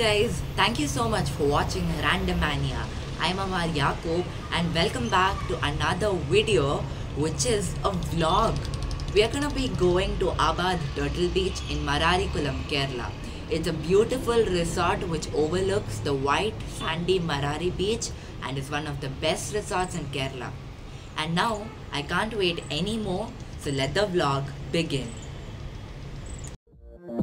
guys, thank you so much for watching Random Mania. I'm Ammaar Yacoob and welcome back to another video which is a vlog. We are gonna be going to Abad Turtle Beach in Mararikulam, Kerala. It's a beautiful resort which overlooks the white sandy Marari beach and is one of the best resorts in Kerala. And now I can't wait anymore, so let the vlog begin.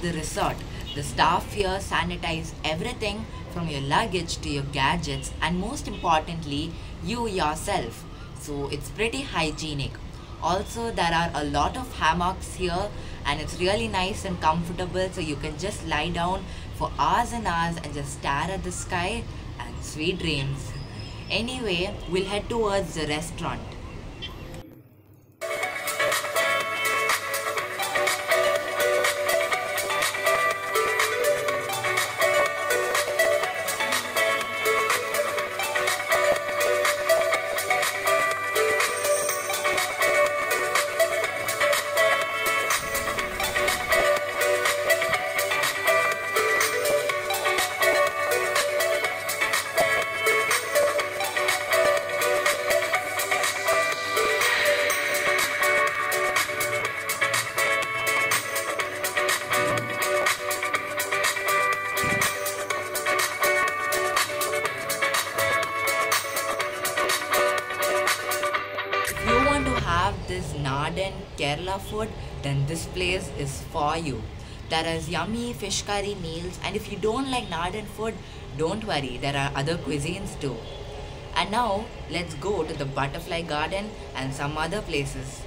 the resort. The staff here sanitize everything from your luggage to your gadgets and most importantly you yourself. So it's pretty hygienic. Also there are a lot of hammocks here and it's really nice and comfortable so you can just lie down for hours and hours and just stare at the sky and sweet dreams. Anyway, we'll head towards the restaurant. Have this Nadan Kerala food, then this place is for you. There is yummy fish curry meals, and if you don't like Nadan food, don't worry, there are other cuisines too. And now, let's go to the Butterfly Garden and some other places.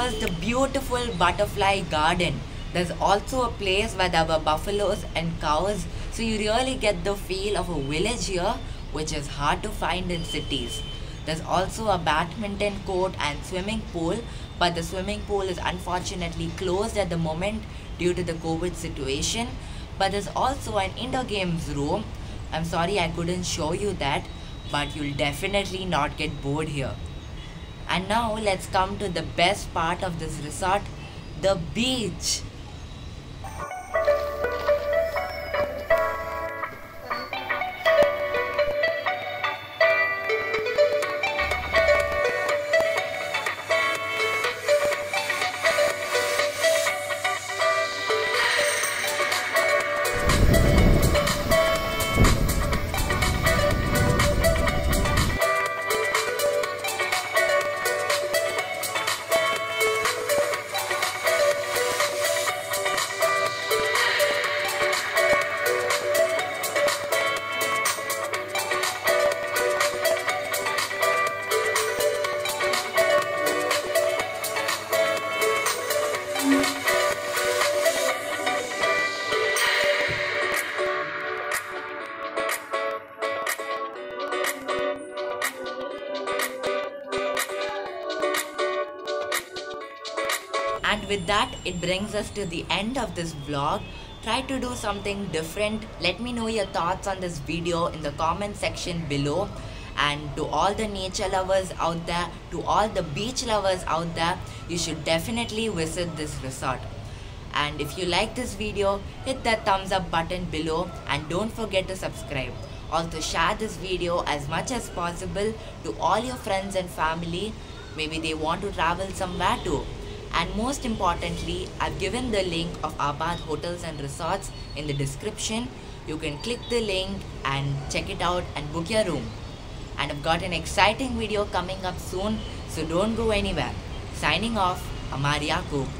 Was the beautiful butterfly garden. There's also a place where there were buffaloes and cows, so you really get the feel of a village here, which is hard to find in cities. There's also a badminton court and swimming pool, but the swimming pool is unfortunately closed at the moment due to the COVID situation. But there's also an indoor games room. I'm sorry I couldn't show you that, but you'll definitely not get bored here. And now let's come to the best part of this resort the beach. And with that, it brings us to the end of this vlog. Try to do something different. Let me know your thoughts on this video in the comment section below. And to all the nature lovers out there, to all the beach lovers out there, you should definitely visit this resort. And if you like this video, hit that thumbs up button below and don't forget to subscribe. Also share this video as much as possible to all your friends and family. Maybe they want to travel somewhere too. And most importantly, I've given the link of Abad Hotels and Resorts in the description. You can click the link and check it out and book your room. And I've got an exciting video coming up soon, so don't go anywhere. Signing off, Ammaar Yacoob.